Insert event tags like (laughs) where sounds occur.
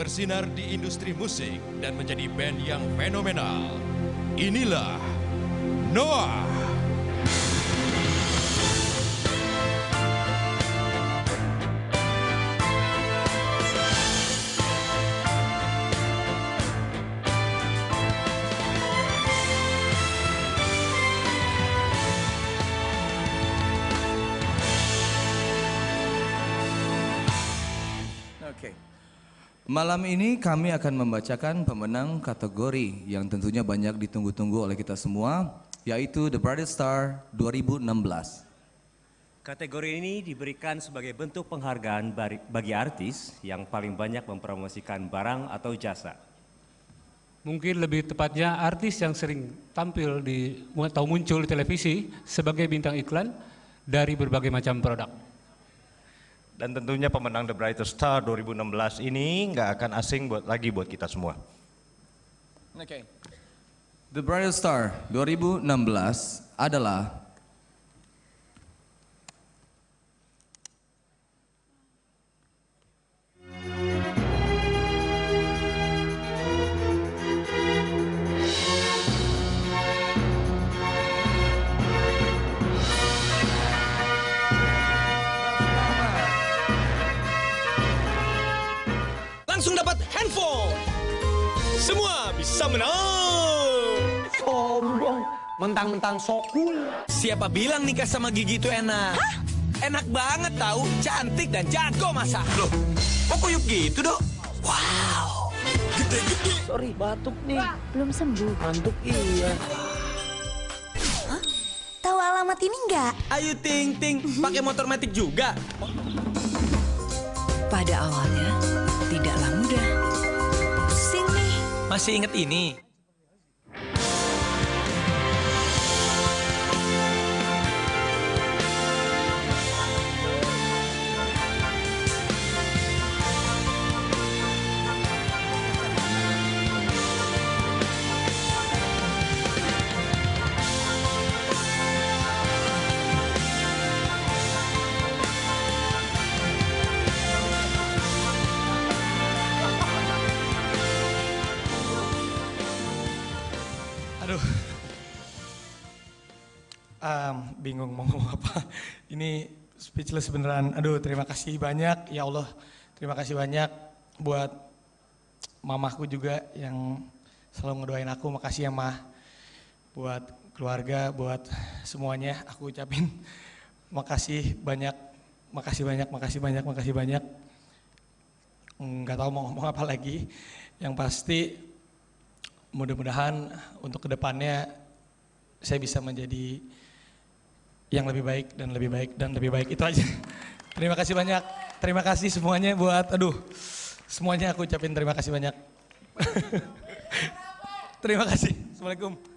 bersinar di industri musik dan menjadi band yang fenomenal. Inilah Noah. Oke. Malam ini kami akan membacakan pemenang kategori yang tentunya banyak ditunggu-tunggu oleh kita semua, yaitu The Brightest Star 2016. Kategori ini diberikan sebagai bentuk penghargaan bagi artis yang paling banyak mempromosikan barang atau jasa. Mungkin lebih tepatnya artis yang sering tampil di atau muncul di televisi sebagai bintang iklan dari berbagai macam produk. Dan tentunya pemenang The Brightest Star 2016 ini nggak akan asing buat lagi buat kita semua. Oke. The Brightest Star 2016 adalah Semua bisa menang. Sombong, mentang-mentang sokul. Siapa bilang nikah sama Gigi itu enak? Enak banget tahu, cantik dan jago masak. Loh, kok kuyup gitu, Dok? Wow. Gede-gede. Sorry, batuk nih. Belum sembuh. Ngantuk iya. Tahu alamat ini nggak? Ayo Ting Ting, pakai motor metik juga. Pada awalnya, tidaklah mudah. Masih inget ini? Aduh. Em, bingung mau ngomong apa. Ini speechless beneran. Aduh, terima kasih banyak ya Allah. Terima kasih banyak buat mamahku juga yang selalu ngedoain aku. Makasih ya mah. Buat keluarga, buat semuanya aku ucapin makasih banyak. Makasih banyak, makasih banyak, makasih banyak. Nggak tahu mau ngomong apa lagi. Yang pasti mudah-mudahan untuk ke depannya saya bisa menjadi yang lebih baik dan lebih baik dan lebih baik itu aja. (laughs) Terima kasih banyak. Terima kasih semuanya buat aduh semuanya aku ucapin terima kasih banyak. (laughs) terima kasih. Assalamualaikum.